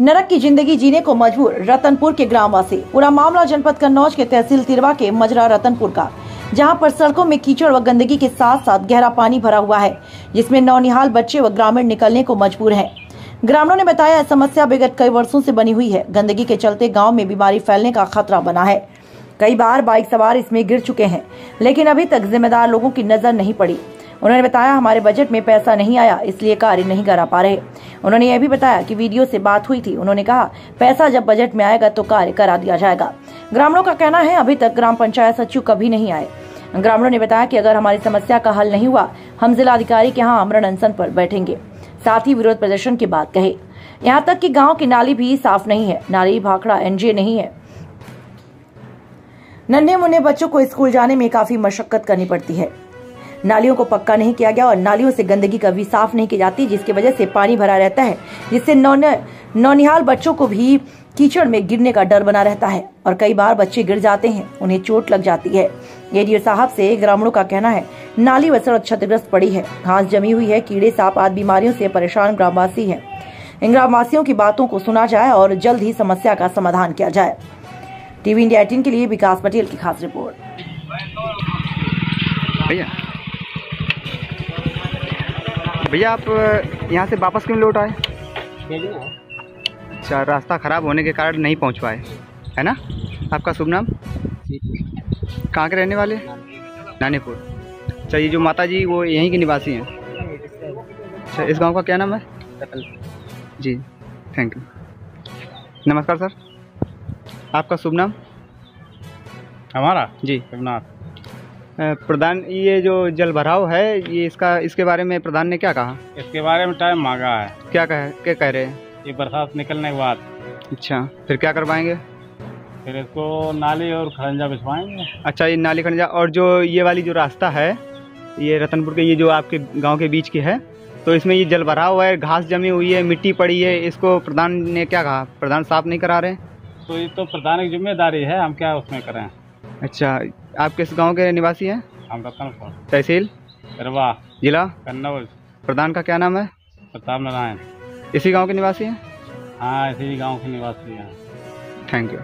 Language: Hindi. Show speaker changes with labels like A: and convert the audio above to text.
A: नरक की ज़िंदगी जीने को मजबूर रतनपुर के ग्रामवासी। पूरा मामला जनपद कन्नौज के तहसील तिरवा के मजरा रतनपुर का, जहाँ पर सड़कों में कीचड़ व गंदगी के साथ साथ गहरा पानी भरा हुआ है, जिसमें नौनिहाल बच्चे व ग्रामीण निकलने को मजबूर हैं। ग्रामीणों ने बताया समस्या विगत कई वर्षों से बनी हुई है। गंदगी के चलते गाँव में बीमारी फैलने का खतरा बना है। कई बार बाइक सवार इसमें गिर चुके हैं, लेकिन अभी तक जिम्मेदार लोगों की नज़र नहीं पड़ी। उन्होंने बताया हमारे बजट में पैसा नहीं आया, इसलिए कार्य नहीं करा पा रहे। उन्होंने यह भी बताया कि वीडियो से बात हुई थी। उन्होंने कहा, पैसा जब बजट में आएगा तो कार्य करा दिया जाएगा। ग्रामीणों का कहना है, अभी तक ग्राम पंचायत सचिव कभी नहीं आए। ग्रामीणों ने बताया कि अगर हमारी समस्या का हल नहीं हुआ, हम जिलाधिकारी के यहाँ अमरण अनशन पर बैठेंगे। साथ ही विरोध प्रदर्शन की बात कहे। यहाँ तक कि गाँव की नाली भी साफ़ नहीं है। नाली भाखड़ा एनजीए नहीं है। नन्हे मुन्ने बच्चों को स्कूल जाने में काफ़ी मशक्कत करनी पड़ती है। नालियों को पक्का नहीं किया गया और नालियों से गंदगी कभी साफ़ नहीं की जाती, जिसकी वजह से पानी भरा रहता है, जिससे नौनिहाल बच्चों को भी कीचड़ में गिरने का डर बना रहता है और कई बार बच्चे गिर जाते हैं, उन्हें चोट लग जाती है। एडीओ साहब से ग्रामीणों का कहना है, नाली व सड़क क्षतिग्रस्त पड़ी है, घास जमी हुई है, कीड़े सांप आदि बीमारियों से परेशान ग्रामवासी हैं। इन ग्रामवासियों की बातों को सुना जाए और जल्द ही समस्या का समाधान किया जाए। टीवी इंडिया एटीन के लिए विकास पटेल की खास रिपोर्ट।
B: भैया भैया आप यहाँ से वापस क्यों लौट आए? अच्छा रास्ता ख़राब होने के कारण नहीं पहुँच पाए है ना? आपका शुभ नाम? कहाँ के रहने वाले? नानीपुर। अच्छा ये जो माता जी वो यहीं के निवासी हैं? अच्छा इस गाँव का क्या नाम है? जी थैंक यू नमस्कार सर आपका शुभ नाम?
C: हमारा?
B: जी।
C: रघुनाथ।
B: प्रधान ये जो जल भराव है ये इसका इसके बारे में प्रधान ने क्या कहा?
C: इसके बारे में टाइम मांगा है।
B: क्या कह क्या कह रहे हैं?
C: ये बरसात निकलने के बाद।
B: अच्छा फिर क्या करवाएँगे?
C: फिर इसको नाली और खरंजा बिछवाएँगे।
B: अच्छा ये नाली खंजा और जो ये वाली जो रास्ता है ये रतनपुर के ये जो आपके गाँव के बीच की है तो इसमें ये जल भरा हुआ है घास जमी हुई है मिट्टी पड़ी है इसको प्रधान ने क्या कहा? प्रधान साफ़ नहीं करा रहे?
C: तो ये तो प्रधान की ज़िम्मेदारी है हम क्या उसमें करें?
B: अच्छा आप किस गाँव के निवासी हैं?
C: हम रतनपुर
B: तहसील? जिला?
C: कन्नौज।
B: प्रधान का क्या नाम है?
C: प्रताप नारायण।
B: इसी गाँव के निवासी हैं?
C: हाँ इसी गाँव के निवासी हैं।
B: Thank you